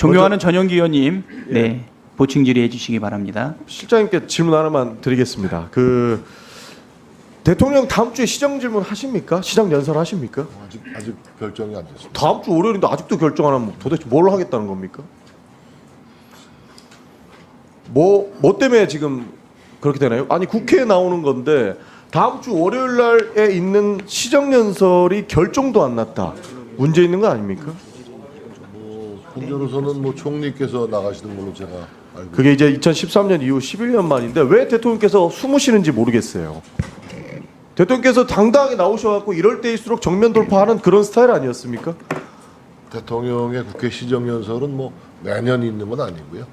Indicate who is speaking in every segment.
Speaker 1: 존경하는 전영기 의원님, 네 보충 질의해 주시기 바랍니다.
Speaker 2: 실장님께 질문 하나만 드리겠습니다. 그 대통령 다음 주에 시정 질문 하십니까? 시장 연설 하십니까?
Speaker 3: 아직 아직 결정이 안 됐습니다.
Speaker 2: 다음 주 월요일인데 아직도 결정 안 하면 도대체 뭘 하겠다는 겁니까? 뭐, 뭐 때문에 지금 그렇게 되나요? 아니 국회에 나오는 건데 다음 주 월요일 날에 있는 시정연설이 결정도 안 났다. 문제 있는 거 아닙니까?
Speaker 3: 뭐 공전호선은 뭐 총리께서 나가시는 걸로 제가 알고
Speaker 2: 그게 이제 2013년 이후 11년 만인데 왜 대통령께서 숨으시는지 모르겠어요. 대통령께서 당당하게 나오셔갖고 이럴 때일수록 정면 돌파하는 그런 스타일 아니었습니까?
Speaker 3: 대통령의 국회 시정연설은 뭐 매년 있는 건 아니고요.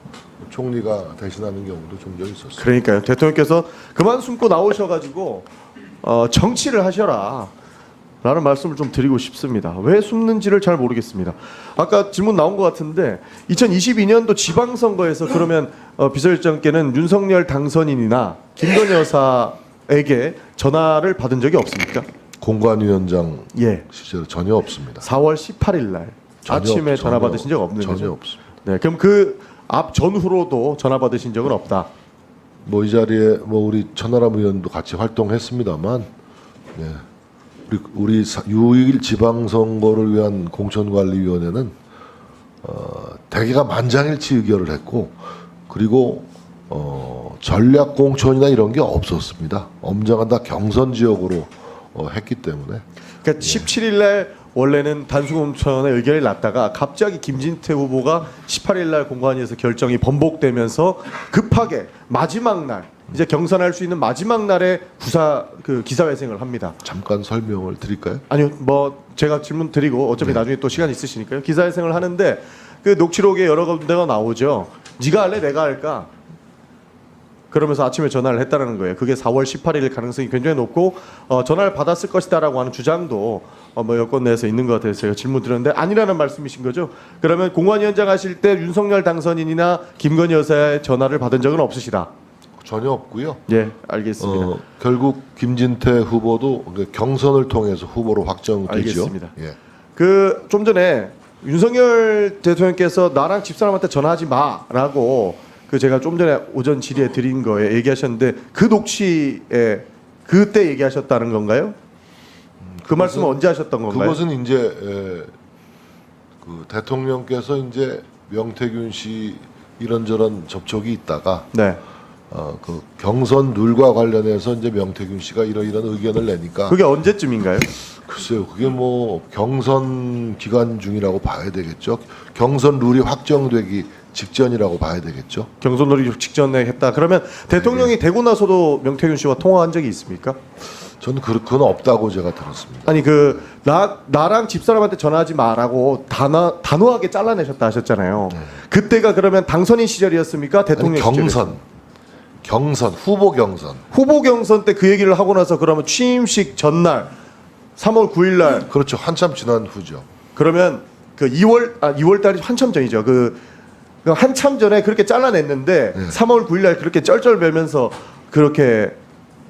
Speaker 3: 총리가 대신하는 경우도 종종 있었어요.
Speaker 2: 그러니까요. 대통령께서 그만 숨고 나오셔가지고 어, 정치를 하셔라. 라는 말씀을 좀 드리고 싶습니다. 왜 숨는지를 잘 모르겠습니다. 아까 질문 나온 것 같은데 2022년도 지방선거에서 그러면 어, 비서실장께는 윤석열 당선인이나 김건희 여사에게 전화를 받은 적이 없습니까?
Speaker 3: 공관위원장
Speaker 2: 예.
Speaker 3: 시절 전혀 없습니다.
Speaker 2: 4월 18일 날
Speaker 3: 전혀
Speaker 2: 아침에
Speaker 3: 없-
Speaker 2: 전화
Speaker 3: 전혀-
Speaker 2: 받으신 적 없는
Speaker 3: 전혀
Speaker 2: 거죠?
Speaker 3: 없습니다.
Speaker 2: 네. 그럼 그 앞 전후로도 전화 받으신 적은 없다.
Speaker 3: 뭐 이 자리에 뭐 우리 천하람 의원도 같이 활동했습니다만, 예. 우리 우리 6일 지방선거를 위한 공천관리위원회는 어, 대개가 만장일치 의결을 했고, 그리고 어, 전략 공천이나 이런 게 없었습니다. 엄정한 다 경선 지역으로 어, 했기 때문에
Speaker 2: 그러니까 17일 날 원래는 단수공천의 의결이 났다가 갑자기 김진태 후보가 18일 날 공관위에서 결정이 번복되면서 급하게 마지막 날 이제 경선할 수 있는 마지막 날에 구사 그 기사회생을 합니다.
Speaker 3: 잠깐 설명을 드릴까요?
Speaker 2: 아니요, 뭐 제가 질문 드리고 어차피 나중에 또 시간 있으시니까요. 기사회생을 하는데 그 녹취록에 여러 군데가 나오죠. 네가 할래, 내가 할까? 그러면서 아침에 전화를 했다는 거예요. 그게 4월 18일 가능성이 굉장히 높고 어, 전화를 받았을 것이다라고 하는 주장도 어, 뭐 여권 내에서 있는 것 같아서 제가 질문 드렸는데 아니라는 말씀이신 거죠? 그러면 공관위원장 하실 때 윤석열 당선인이나 김건희 여사의 전화를 받은 적은 없으시다.
Speaker 3: 전혀 없고요.
Speaker 2: 예, 알겠습니다.
Speaker 3: 어, 결국 김진태 후보도 그 경선을 통해서 후보로 확정되죠.
Speaker 2: 알겠습니다.
Speaker 3: 예.
Speaker 2: 그 좀 전에 윤석열 대통령께서 나랑 집사람한테 전화하지 마라고 그 제가 좀 전에 오전 질의에 드린 거에 얘기하셨는데 그 녹취에 그때 얘기하셨다는 건가요? 그 말씀은 언제 하셨던 건가요?
Speaker 3: 그것은 이제 에, 그 대통령께서 이제 명태균 씨 이런저런 접촉이 있다가
Speaker 2: 네.
Speaker 3: 어, 그 경선 룰과 관련해서 이제 명태균 씨가 이러이런 의견을 내니까
Speaker 2: 그게 언제쯤인가요?
Speaker 3: 글쎄요 그게 뭐 경선 기간 중이라고 봐야 되겠죠 경선 룰이 확정되기 직전이라고 봐야 되겠죠
Speaker 2: 경선 놀이 직전에 했다. 그러면 대통령이 되고 나서도 명태균 씨와 통화한 적이 있습니까?
Speaker 3: 저는 그- 그건 없다고 제가 들었습니다
Speaker 2: 아니 그 나 나랑 집사람한테 전화하지 마라고 단호 단호하게 잘라내셨다 하셨잖아요. 그때가 그러면 당선인 시절이었습니까?
Speaker 3: 네. 아니,
Speaker 2: 대통령 시절이었습니까?
Speaker 3: 경선 경선 후보 경선
Speaker 2: 후보 경선 때 그 얘기를 하고 나서 그러면 취임식 전날 3월 9일 날
Speaker 3: 그렇죠 한참 지난 후죠
Speaker 2: 그러면 그 2월 아 2월 달이 한참 전이죠. 그, 그 한참 전에 그렇게 잘라냈는데
Speaker 3: 네.
Speaker 2: 3월 9일 날 그렇게 쩔쩔매면서 그렇게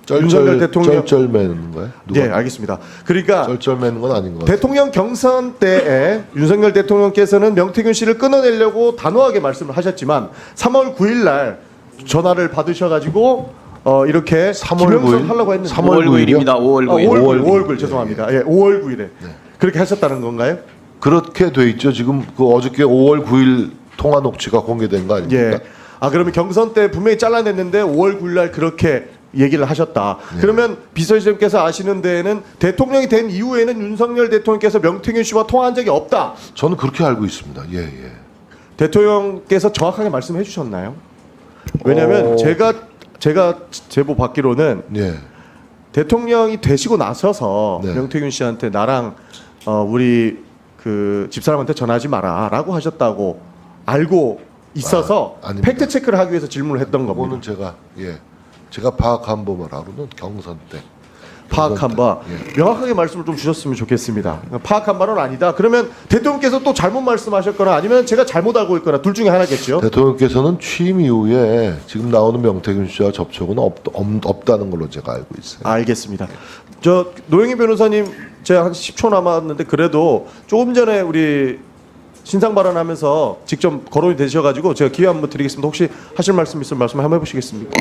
Speaker 2: 윤석열
Speaker 3: 쩔쩔
Speaker 2: 대통령-
Speaker 3: 쩔쩔 매는 거예요? 누가
Speaker 2: 예, 알겠습니다. 그러니까
Speaker 3: 쩔쩔 매는 건 아닌 것 같아요.
Speaker 2: 대통령 경선 때에 윤석열 대통령께서는 명태균 씨를 끊어내려고 단호하게 말씀을 하셨지만 3월 9일 날 전화를 받으셔가지고 어 이렇게
Speaker 3: 3월
Speaker 2: 김영선
Speaker 3: 9일?
Speaker 2: 하려고 했는데
Speaker 3: 3월
Speaker 1: 5월 9일입니다. 5월
Speaker 2: 아,
Speaker 1: 9일.
Speaker 2: 5월 9일,
Speaker 3: 5월
Speaker 2: 5월 9일
Speaker 3: 구일.
Speaker 2: 죄송합니다. 예, 5월 9일에 그렇게 하셨다는 건가요?
Speaker 3: 그렇게 돼 있죠. 지금 그 어저께 5월 9일 통화 녹취가 공개된 거 아닙니까?
Speaker 2: 예. 아 그러면 경선 때 분명히 잘라냈는데 5월 9일 날 그렇게 얘기를 하셨다.
Speaker 3: 네.
Speaker 2: 그러면 비서실장께서 아시는 데에는 대통령이 된 이후에는 윤석열 대통령께서 명태균 씨와 통화한 적이 없다.
Speaker 3: 저는 그렇게 알고 있습니다. 예, 예.
Speaker 2: 대통령께서 정확하게 말씀해 주셨나요? 왜냐하면
Speaker 3: 어.
Speaker 2: 제가 제가 제보 받기로는
Speaker 3: 예.
Speaker 2: 대통령이 되시고 나서서
Speaker 3: 네.
Speaker 2: 명태균 씨한테 나랑 어, 우리 그 집사람한테 전하지 마라라고 하셨다고 알고 있어서
Speaker 3: 아.
Speaker 2: 팩트 체크를 하기 위해서 질문을 했던 겁니다.
Speaker 3: 그거는 제가 예. 제가 파악한 바로는 경선 때
Speaker 2: 파악한 바
Speaker 3: 예.
Speaker 2: 명확하게 말씀을 좀 주셨으면 좋겠습니다. 파악한 바는 아니다. 그러면 대통령께서 또 잘못 말씀하셨거나 아니면 제가 잘못 알고 있거나 둘 중에 하나겠죠.
Speaker 3: 대통령께서는 취임 이후에 지금 나오는 명태균 씨와 접촉은 없, 없, 다는 걸로 제가 알고 있어요.
Speaker 2: 알겠습니다. 저 노영희 변호사님 제가 한 10초 남았는데 그래도 조금 전에 우리 신상 발언하면서 직접 거론이 되셔가지고 제가 기회 한번 드리겠습니다. 혹시 하실 말씀 있으면 말씀 한번 해보시겠습니까?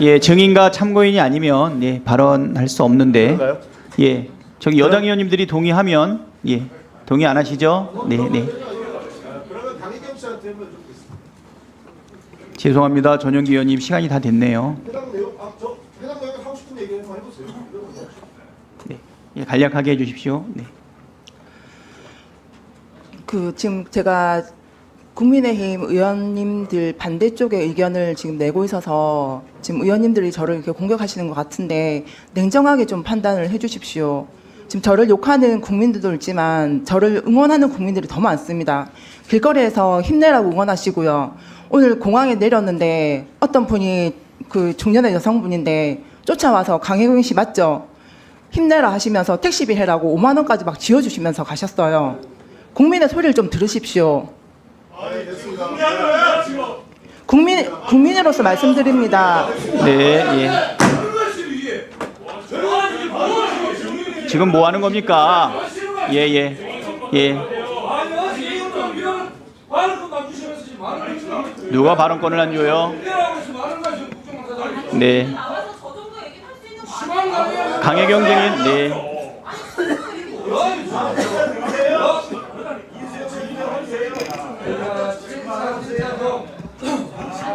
Speaker 1: 예, 증인과 참고인이 아니면 예, 발언할 수 없는데
Speaker 2: 그런가요?
Speaker 1: 예, 저기 여당 의원님들이 동의하면 예, 동의 안 하시죠? 네, 네. 죄송합니다, 전용기 의원님 시간이 다 됐네요.
Speaker 2: 아.
Speaker 1: 네, 예, 간략하게 해주십시오. 네.
Speaker 4: 그 지금 제가 국민의힘 의원님들 반대쪽의 의견을 지금 내고 있어서 지금 의원님들이 저를 이렇게 공격하시는 것 같은데 냉정하게 좀 판단을 해주십시오. 지금 저를 욕하는 국민들도 있지만 저를 응원하는 국민들이 더 많습니다. 길거리에서 힘내라고 응원하시고요. 오늘 공항에 내렸는데 어떤 분이 그 중년의 여성분인데 쫓아와서 강혜경 씨 맞죠? 힘내라 하시면서 택시비 해라고 5만 원까지 막 지어주시면서 가셨어요. 국민의 소리를 좀 들으십시오. 국민 국민으로서 말씀드립니다.
Speaker 1: 네, 예. 지금 뭐 하는 겁니까? 예, 예, 예. 누가 발언권을 안 줘요? 네. 강혜경 증인, 네.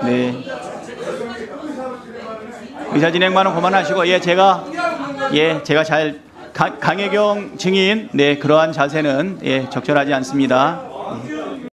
Speaker 1: 네. 의사 진행만은 그만하시고 예 제가 예 제가 잘 강, 강혜경 증인 네 그러한 자세는 예 적절하지 않습니다.